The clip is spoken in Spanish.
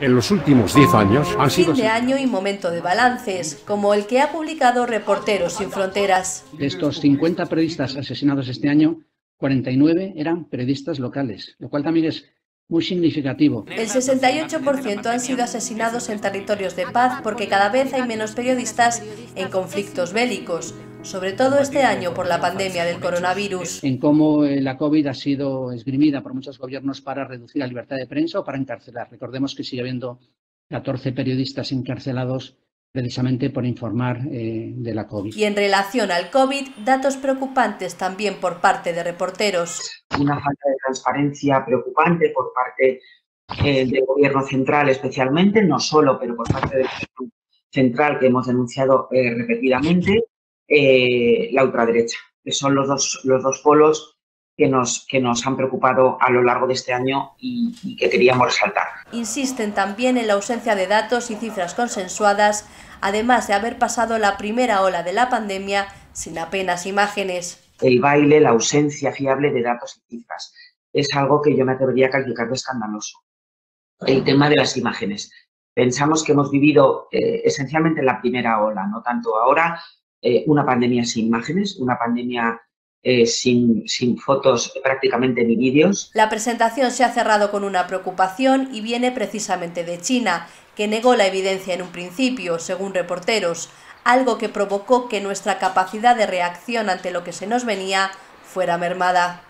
en los últimos 10 años han sido... Fin de año y momento de balances, como el que ha publicado Reporteros Sin Fronteras. De estos 50 periodistas asesinados este año, 49 eran periodistas locales, lo cual también es muy significativo. El 68% han sido asesinados en territorios de paz porque cada vez hay menos periodistas en conflictos bélicos, sobre todo este año por la pandemia del coronavirus. En cómo la COVID ha sido esgrimida por muchos gobiernos para reducir la libertad de prensa o para encarcelar. Recordemos que sigue habiendo 14 periodistas encarcelados precisamente por informar eh, de la COVID. Y en relación al COVID, datos preocupantes también por parte de reporteros. Una falta de transparencia preocupante por parte eh, del Gobierno central especialmente, no solo, pero por parte del Gobierno central que hemos denunciado eh, repetidamente, la ultraderecha, que son los dos, los dos polos que nos, que nos han preocupado a lo largo de este año y, y que queríamos resaltar. Insisten también en la ausencia de datos y cifras consensuadas, además de haber pasado la primera ola de la pandemia sin apenas imágenes. El baile, la ausencia fiable de datos y cifras, es algo que yo me atrevería a calificar de escandaloso. El tema de las imágenes. Pensamos que hemos vivido eh, esencialmente en la primera ola, no tanto ahora, eh, una pandemia sin imágenes, una pandemia eh, sin, sin, fotos prácticamente ni vídeos. La presentación se ha cerrado con una preocupación y viene precisamente de China, que negó la evidencia en un principio, según reporteros, algo que provocó que nuestra capacidad de reacción ante lo que se nos venía fuera mermada.